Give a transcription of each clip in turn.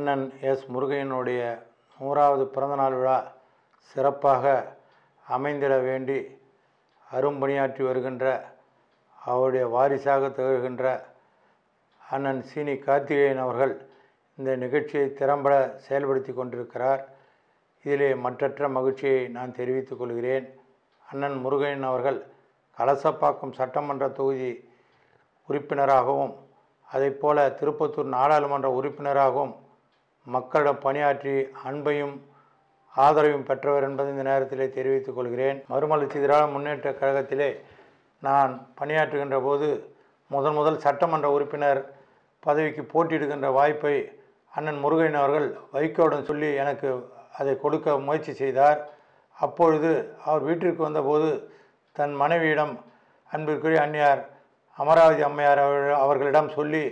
அண்ணன் எஸ் முருகையனுடைய நூறாவது பிறந்தநாள் விழா சிறப்பாக அமைந்திட வேண்டி அரும்பணியாற்றி வருகின்ற அவருடைய வாரிசாக திகழ்கின்ற அண்ணன் சீனி கார்த்திகேயன் அவர்கள் இந்த நிகழ்ச்சியை திறம்பட செயல்படுத்தி கொண்டிருக்கிறார். இதிலே மற்றற்ற மகிழ்ச்சியை நான் தெரிவித்துக் கொள்கிறேன். அண்ணன் முருகையன் அவர்கள் கலசப்பாக்கம் சட்டமன்ற தொகுதி உறுப்பினராகவும் அதைப்போல திருப்பத்தூர் நாடாளுமன்ற உறுப்பினராகவும் மக்களிடம் பணியாற்றி அன்பையும் ஆதரவையும் பெற்றவர் என்பதை இந்த நேரத்திலே தெரிவித்துக் கொள்கிறேன். மறுமலர்ச்சி திராவிட முன்னேற்ற கழகத்திலே நான் பணியாற்றுகின்ற போது முதன் முதல் சட்டமன்ற உறுப்பினர் பதவிக்கு போட்டியிடுகின்ற வாய்ப்பை அண்ணன் முருகன் அவர்கள் வைகோடன் சொல்லி எனக்கு அதை கொடுக்க முயற்சி செய்தார். அப்பொழுது அவர் வீட்டிற்கு வந்தபோது தன் மனைவியிடம் அன்பிற்குரிய அன்னியார் அமராவதி அம்மையார் அவர்களிடம் சொல்லி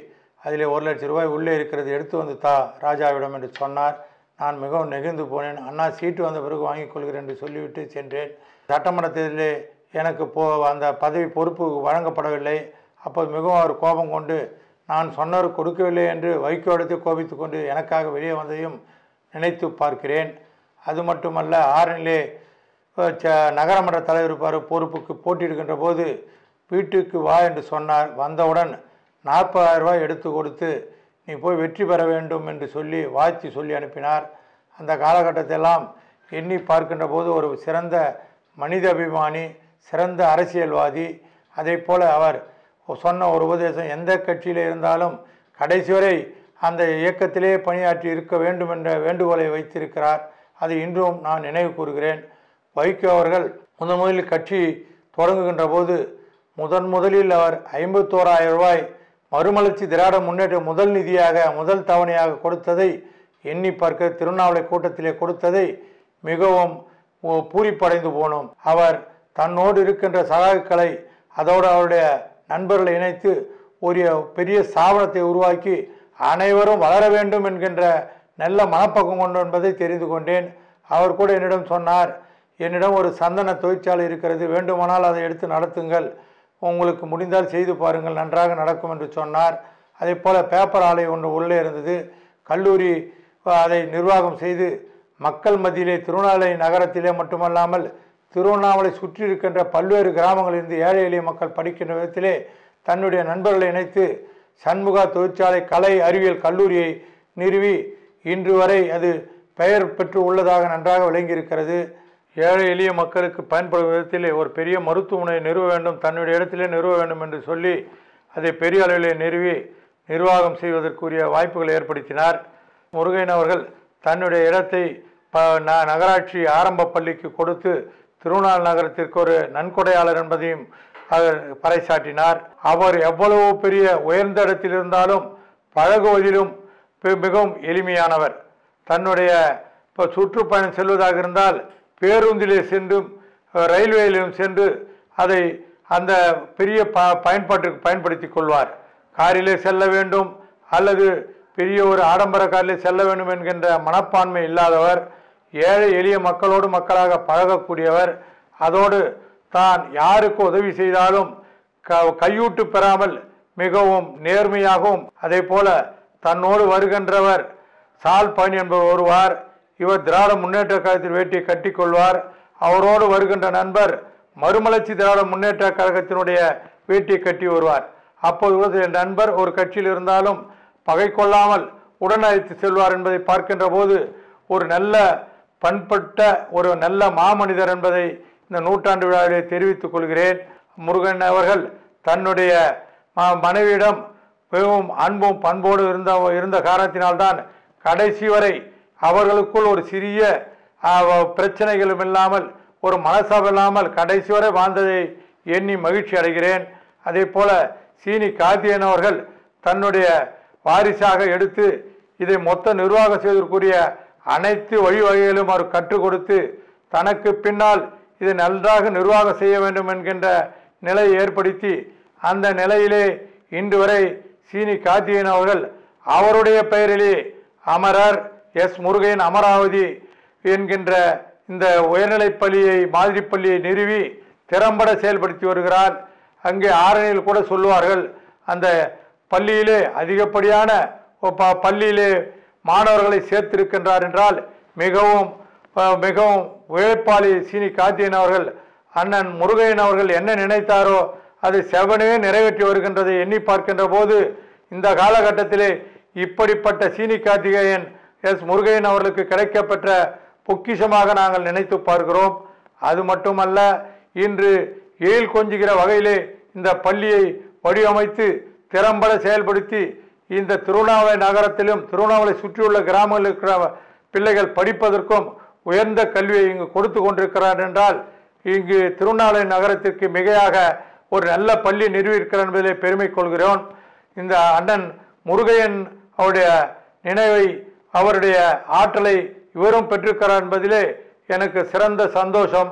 அதிலே ஒரு லட்சம் ரூபாய் உள்ளே இருக்கிறது எடுத்து வந்து தா ராஜாவிடம் என்று சொன்னார். நான் மிகவும் நெகிழ்ந்து போனேன். அண்ணா சீட்டு வந்த பிறகு வாங்கிக் கொள்கிறேன் என்று சொல்லிவிட்டு சென்றேன். சட்டமன்ற எனக்கு போ அந்த பதவி பொறுப்பு வழங்கப்படவில்லை. அப்போது மிகவும் அவர் கோபம் கொண்டு நான் சொன்னவர் கொடுக்கவில்லை என்று வைகோடத்தை கோபித்து கொண்டு எனக்காக வெளியே வந்ததையும் நினைத்து பார்க்கிறேன். அது மட்டுமல்ல ஆரணிலே ச நகரமன்ற தலைவர் பொறுப்புக்கு போட்டியிடுகின்ற போது வீட்டுக்கு வா என்று சொன்னார். வந்தவுடன் நாற்பதாயிரம் ரூபாய் எடுத்து கொடுத்து நீ போய் வெற்றி பெற வேண்டும் என்று சொல்லி வாழ்த்தி சொல்லி அனுப்பினார். அந்த காலகட்டத்தெல்லாம் எண்ணி பார்க்கின்ற போது ஒரு சிறந்த மனித அபிமானி சிறந்த அரசியல்வாதி அதே போல் அவர் சொன்ன ஒரு உபதேசம் எந்த கட்சியில் இருந்தாலும் கடைசி வரை அந்த இயக்கத்திலே பணியாற்றி இருக்க வேண்டும் என்ற வேண்டுகோளை வைத்திருக்கிறார். அது இன்றும் நான் நினைவு கூறுகிறேன். வைகோ அவர்கள் முதன் முதலில் கட்சி தொடங்குகின்ற போது முதன் முதலில் அவர் ஐம்பத்தோராயிரம் ரூபாய் மறுமலர்ச்சி திராட முன்னேற்ற முதல் நிதியாக முதல் தவணையாக கொடுத்ததை எண்ணி பார்க்க திருவண்ணாமலை கூட்டத்திலே கொடுத்ததை மிகவும் பூரிப்படைந்து போனோம். அவர் தன்னோடு இருக்கின்ற சகாக்களை அதோடு அவருடைய நண்பர்களை இணைத்து ஒரு பெரிய ஸ்தாபனத்தை உருவாக்கி அனைவரும் வளர வேண்டும் என்கின்ற நல்ல மனப்பக்கம் கொண்டு என்பதை தெரிந்து கொண்டேன். அவர் கூட என்னிடம் சொன்னார் என்னிடம் ஒரு சந்தன தொழிற்சாலை இருக்கிறது வேண்டுமானால் அதை எடுத்து நடத்துங்கள். உங்களுக்கு முடிந்தால் செய்து பாருங்கள் நன்றாக நடக்கும் என்று சொன்னார். அதே போல் பேப்பர் ஆலை ஒன்று உள்ளே இருந்தது. கல்லூரி அதை நிர்வாகம் செய்து மக்கள் மத்தியிலே திருவண்ணாமலை நகரத்திலே மட்டுமல்லாமல் திருவண்ணாமலை சுற்றி இருக்கின்ற பல்வேறு கிராமங்களிலிருந்து ஏழை எளிய மக்கள் படிக்கின்ற விதத்திலே தன்னுடைய நண்பர்களை இணைத்து சண்முகா தொழிற்சாலை கலை அறிவியல் கல்லூரியை நிறுவி இன்று வரை அது பெயர் பெற்று உள்ளதாக நன்றாக விளங்கியிருக்கிறது. ஏழை எளிய மக்களுக்கு பயன்படும் விதத்திலே ஒரு பெரிய மருத்துவமனை நிறுவ வேண்டும் தன்னுடைய இடத்திலே நிறுவ வேண்டும் என்று சொல்லி அதை பெரிய அளவிலே நிறுவி நிர்வாகம் செய்வதற்குரிய வாய்ப்புகளை ஏற்படுத்தினார். முருகையன் அவர்கள் தன்னுடைய இடத்தை ப ந- நகராட்சி ஆரம்ப பள்ளிக்கு கொடுத்து திருநாள் நகரத்திற்கு ஒரு நன்கொடையாளர் என்பதையும் அவர் பறைசாட்டினார் அவர் எவ்வளவு பெரிய உயர்ந்த இடத்தில் இருந்தாலும் பழகுவதிலும் மிகவும் எளிமையானவர். தன்னுடைய இப்போ சுற்றுப்பயணம் செல்வதாக இருந்தால் பேருந்திலே சென்றும் ரயில்வேயிலும் சென்று அதை அந்த பெரிய ப பயன்பாட்டிற்கு பயன்படுத்தி கொள்வார். காரிலே செல்ல வேண்டும் அல்லது பெரிய ஒரு ஆடம்பர காரிலே செல்ல வேண்டும் என்கின்ற மனப்பான்மை இல்லாதவர் ஏழை எளிய மக்களோடு மக்களாக பழகக்கூடியவர் அதோடு தான் யாருக்கு உதவி செய்தாலும் க கையூட்டு பெறாமல் மிகவும் நேர்மையாகவும் அதே போல தன்னோடு வருகின்றவர் சால் பயணி என்பவர் வருவார் இவர் திராவிட முன்னேற்ற கழகத்தில் வேட்டியை கட்டிக்கொள்வார். அவரோடு வருகின்ற நண்பர் மறுமலர்ச்சி திராவிட முன்னேற்ற கழகத்தினுடைய வேட்டியை கட்டி வருவார். அப்போது கூட என் நண்பர் ஒரு கட்சியில் இருந்தாலும் பகை கொள்ளாமல் உடனழைத்து செல்வார் என்பதை பார்க்கின்ற போது ஒரு நல்ல பண்பட்ட ஒரு நல்ல மாமனிதர் என்பதை இந்த நூற்றாண்டு விழாவிலே தெரிவித்துக் கொள்கிறேன். முருகன் அவர்கள் தன்னுடைய ம- மனைவியிடம் மிகவும் அன்பும் பண்போடு இருந்த இருந்த காரணத்தினால்தான் கடைசி வரை அவர்களுக்குள் ஒரு சிறிய பிரச்சனைகளும் இல்லாமல் ஒரு மனசாபம் இல்லாமல் கடைசி வரை வாழ்ந்ததை எண்ணி மகிழ்ச்சி அடைகிறேன். அதே போல சீனி கார்த்தியன் அவர்கள் தன்னுடைய வாரிசாக எடுத்து இதை மொத்த நிர்வாகம் செய்வதற்குரிய அனைத்து வழிவகைகளும் அவர் கற்றுக் கொடுத்து தனக்கு பின்னால் இதை நன்றாக நிர்வாகம் செய்ய வேண்டும் என்கின்ற நிலையை ஏற்படுத்தி அந்த நிலையிலே இன்று வரை சீனி கார்த்தியன் அவர்கள் அவருடைய பெயரிலே அமரர் எஸ் முருகையன் அமராவதி என்கின்ற இந்த உயர்நிலைப் பள்ளியை மாதிரி பள்ளியை நிறுவி திறம்பட செயல்படுத்தி வருகிறார். அங்கே ஆரணியில் கூட சொல்லுவார்கள் அந்த பள்ளியிலே அதிகப்படியான பள்ளியிலே மாணவர்களை சேர்த்திருக்கின்றார் என்றால் மிகவும் மிகவும் உழைப்பாளி சீனி காத்தியன் அவர்கள் அண்ணன் முருகையன் அவர்கள் என்ன நினைத்தாரோ அதை செவனே நிறைவேற்றி வருகின்றதை எண்ணி பார்க்கின்ற போது இந்த காலகட்டத்திலே இப்படிப்பட்ட சீனி கார்த்திகேயன் எஸ் முருகையன் அவர்களுக்கு கிடைக்கப்பெற்ற பொக்கிஷமாக நாங்கள் நினைத்து பார்க்கிறோம். அது மட்டுமல்ல இன்று ஏல் கொஞ்சுகிற வகையிலே இந்த பள்ளியை வடிவமைத்து திறம்பட செயல்படுத்தி இந்த திருவண்ணாமலை நகரத்திலும் திருவண்ணாமலை சுற்றியுள்ள கிராமங்களில் இருக்கிற பிள்ளைகள் படிப்பதற்கும் உயர்ந்த கல்வியை இங்கு கொடுத்து கொண்டிருக்கிறார் என்றால் இங்கு திருவண்ணாமலை நகரத்திற்கு மிகையாக ஒரு நல்ல பள்ளி நிறுவியிருக்கிறார் என்பதிலே பெருமை கொள்கிறோம். இந்த அண்ணன் முருகையன் அவருடைய நினைவை அவருடைய ஆற்றலை இவரும் பெற்றிருக்கிறார் என்பதிலே எனக்கு சிறந்த சந்தோஷம்.